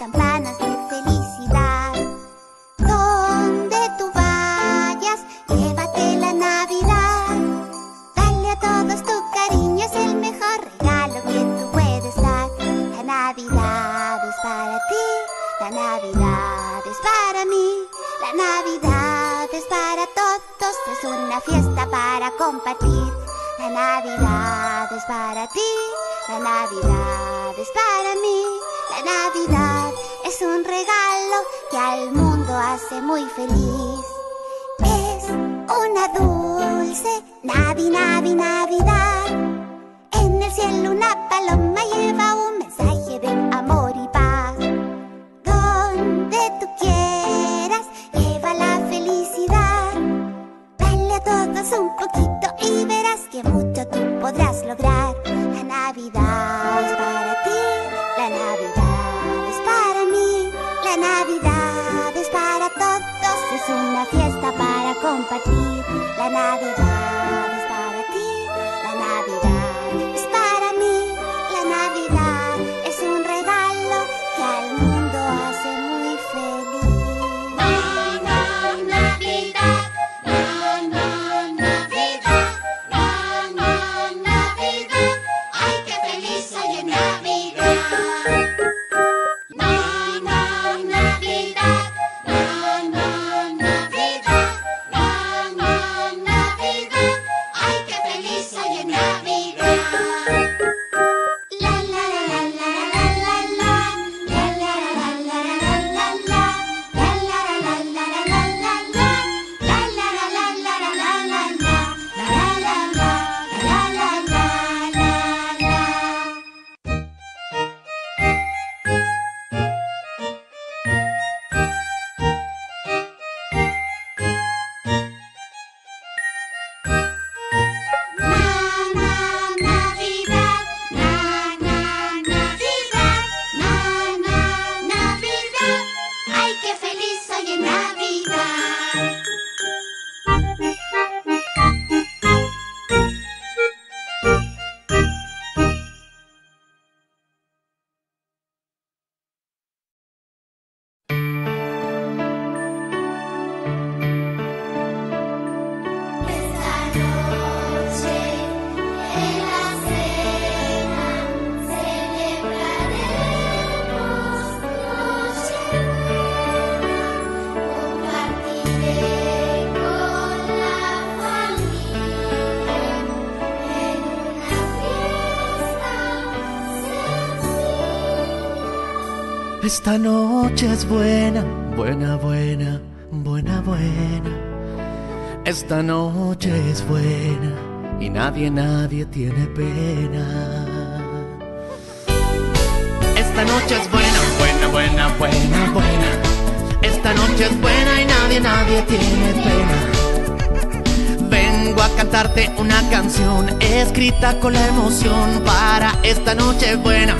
campanas de felicidad. Donde tú vayas, llévate la Navidad. Dale a todos tu cariño, es el mejor regalo que tú puedes dar. La Navidad es para ti, la Navidad es para mí. La Navidad es para todos, es una fiesta para compartir. La Navidad es para ti, la Navidad es para mí. La Navidad es un regalo que al mundo hace muy feliz. Es una dulce Navi, Navi, Navidad. En el cielo una paloma Esta noche es buena, buena, buena, buena, buena. Esta noche es buena y nadie, nadie tiene pena. Esta noche es buena, buena, buena, buena, buena. Esta noche es buena y nadie, nadie tiene pena. Vengo a cantarte una canción escrita con la emoción para esta noche buena.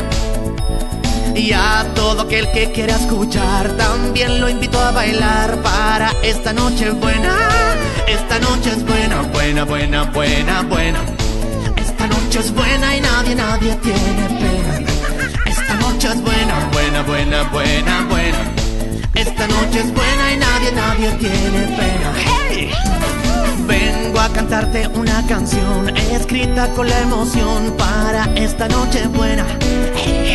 Y a todo aquel que quiera escuchar también lo invito a bailar para esta noche buena. Esta noche es buena, buena, buena, buena, buena. Esta noche es buena y nadie, nadie tiene pena. Esta noche es buena, buena, buena, buena, buena. Esta noche es buena y nadie, nadie tiene pena. ¡Hey! Vengo a cantarte una canción escrita con la emoción para esta noche buena. Hey.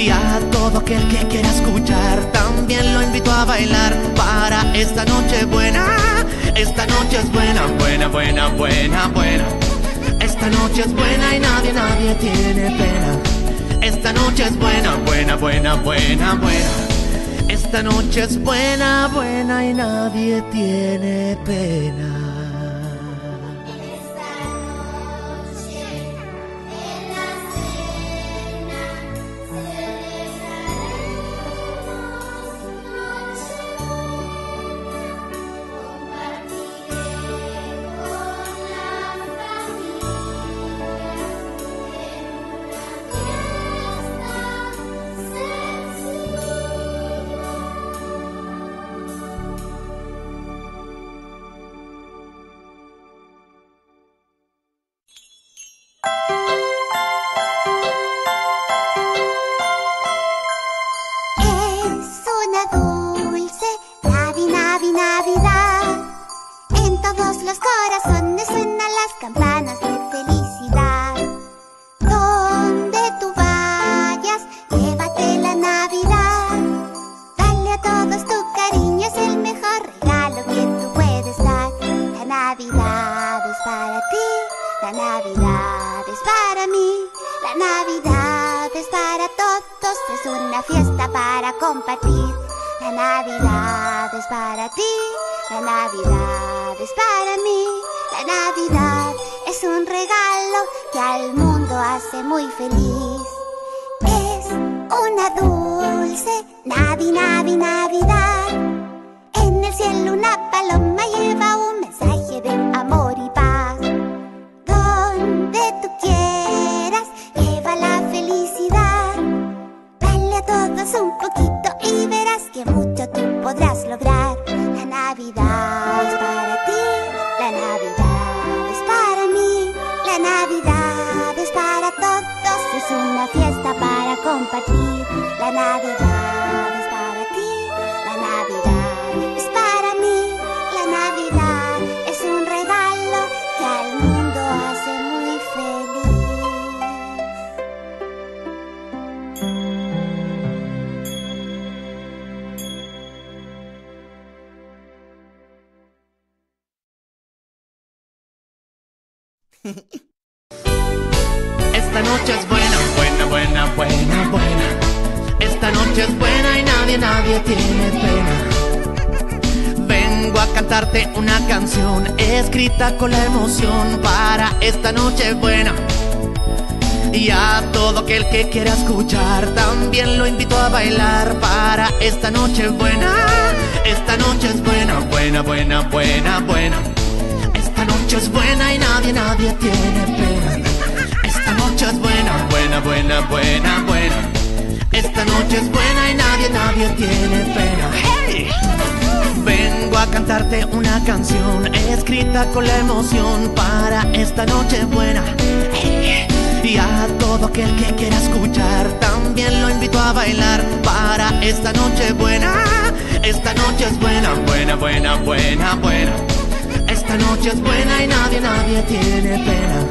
Y a todo aquel que quiera escuchar también lo invito a bailar para esta noche buena. Esta noche es buena, buena, buena, buena, buena. Esta noche es buena y nadie, nadie tiene pena. Esta noche es buena, buena, buena, buena, buena. Esta noche es buena, buena y nadie tiene pena. Es una fiesta para compartir. La Navidad es para ti, la Navidad es para mí, la Navidad es un regalo que al mundo hace muy feliz. Es una dulce Navi, Navi, Navidad. En el cielo una paloma lleva un Un poquito y verás que mucho tú podrás lograr. La Navidad Esta noche es buena, buena, buena, buena, buena. Esta noche es buena y nadie, nadie tiene pena. Vengo a cantarte una canción escrita con la emoción para esta noche buena. Y a todo aquel que quiera escuchar también lo invito a bailar para esta noche buena. Esta noche es buena, buena, buena, buena, buena. Esta noche es buena y nadie, nadie tiene pena. Esta noche es buena, buena, buena, buena, buena. Esta noche es buena y nadie, nadie tiene pena. ¡Hey! Vengo a cantarte una canción escrita con la emoción para esta noche buena. ¡Hey! Y a todo aquel que quiera escuchar también lo invito a bailar para esta noche buena. Esta noche es buena, buena, buena, buena, buena. Esta noche es buena y nadie, nadie tiene pena.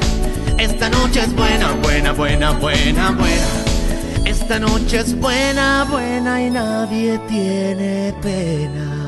Esta noche es buena, buena, buena, buena, buena. Esta noche es buena, buena y nadie tiene pena.